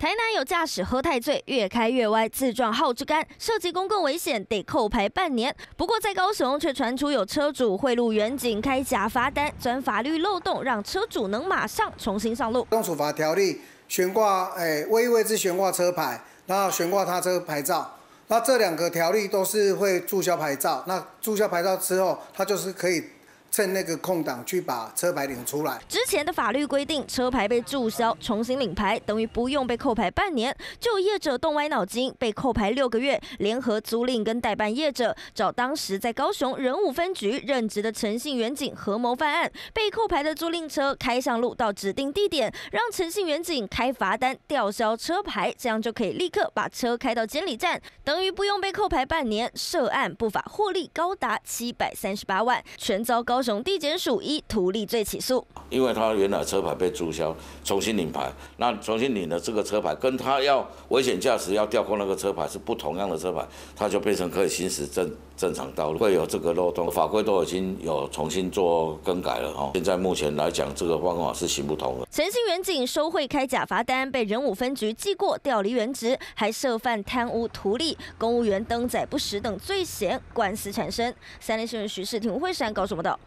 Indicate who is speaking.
Speaker 1: 台南有驾驶喝太醉，越开越歪，自撞耗之干，涉及公共危险，得扣牌半年。不过在高雄却传出有车主贿赂远警开假罚单，钻法律漏洞，让车主能马上重新上路。
Speaker 2: 用处罚条例悬挂，哎，未位置悬挂车牌，然后悬挂他车牌照，那这两个条例都是会注销牌照。那注销牌照之后，他就是可以。趁那个空档去把车牌领出来。
Speaker 1: 之前的法律规定，车牌被注销，重新领牌等于不用被扣牌半年。就业者动歪脑筋，被扣牌六个月，联合租赁跟代办业者，找当时在高雄仁武分局任职的诚信远警合谋犯案。被扣牌的租赁车开上路到指定地点，让诚信远警开罚单吊销车牌，这样就可以立刻把车开到监理站，等于不用被扣牌半年。涉案不法获利高达七百三十八万，全遭高。高雄地检署依图利罪起诉，
Speaker 3: 因为他原来车牌被注销，重新领牌，那重新领的这个车牌跟他要危险驾驶要调扣那个车牌是不同样的车牌，他就变成可以行驶正正常道路，会有这个漏洞，法规都已经有重新做更改了哈。现在目前来讲，这个方法是行不通的。
Speaker 1: 陈姓远景收贿开假罚单，被仁武分局记过调离原职，还涉犯贪污图利、公务员登载不实等罪嫌，官司产生。三立新闻徐世廷会山告诉我们道。